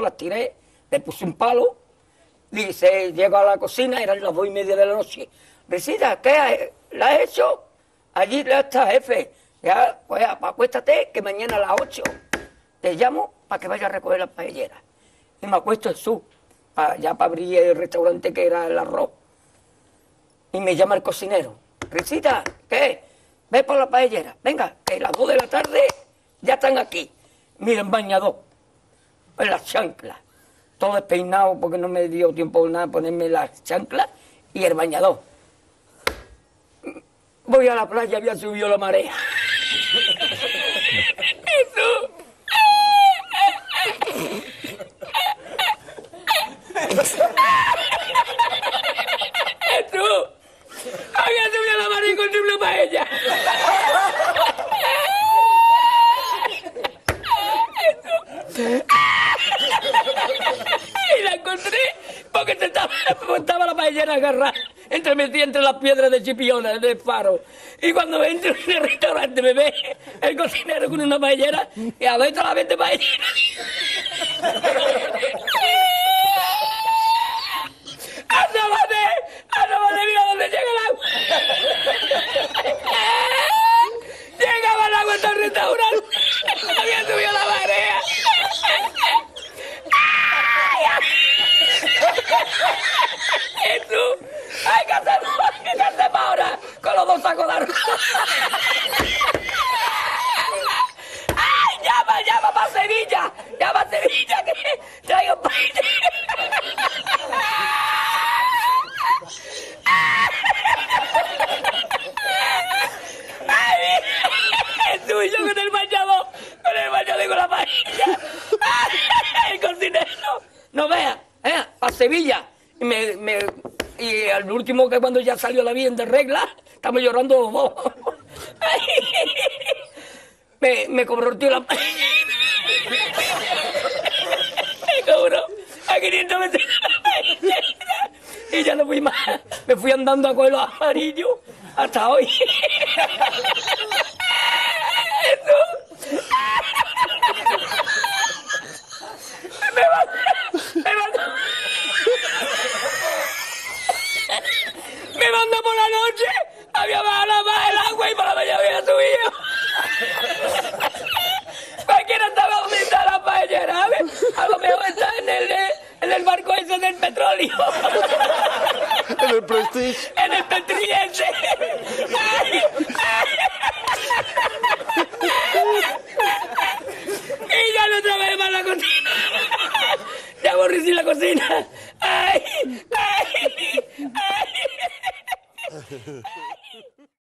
las tiré, le puse un palo, dice, llego a la cocina, eran las dos y media de la noche. Resida, ¿qué la has hecho? Allí ya está, jefe. Ya, pues acuéstate, que mañana a las ocho te llamo para que vaya a recoger las paelleras. Y me acuesto en su, ya para abrir el restaurante que era el arroz. Y me llama el cocinero. Risita, ¿qué? Ve por la paellera. Venga, que las dos de la tarde ya están aquí. Miren, bañador. En las chanclas. Todo despeinado porque no me dio tiempo nada ponerme las chanclas y el bañador. Voy a la playa, había subido la marea. y la encontré porque estaba, estaba la paellera agarrada entre, entre las piedras de chipiona del faro. Y cuando entro en el restaurante me ve el cocinero con una paellera y a ver la vez de paellera. ¡Asómate! ¡Asómate! ¡Mira dónde llega el agua! ¡Llegaba el agua hasta el restaurante! ¡Había subido la marea! ¡Jesús! ¡Ay, qué hacemos! ¿Qué hacemos ahora? Con los dos sacos de arroz. ¡Ay, llama, llama para Sevilla! ¡Llama a Sevilla que traigo paella! ¡Ay! Yo con el bañador, con el bañador con la. ¡Ay, el cocinero! No vea, ¿eh? A Sevilla. Y, me, me, y al último que cuando ya salió la bien de regla, estamos llorando me, me cobró el tío la... me cobró a 500 metros y ya no fui más. Me fui andando a coger los amarillos hasta hoy. Eso. me va, me va. me mandó por la noche, había bajado más el agua y por la mañana había subido. Cualquiera estaba donde la paellera, ¿sabes? A lo mejor está en el, en el barco ese del petróleo. En el Prestige. En el Petriense. y ya no trabajé más la cocina. Ya aborrecí la cocina. ay, ay. ay.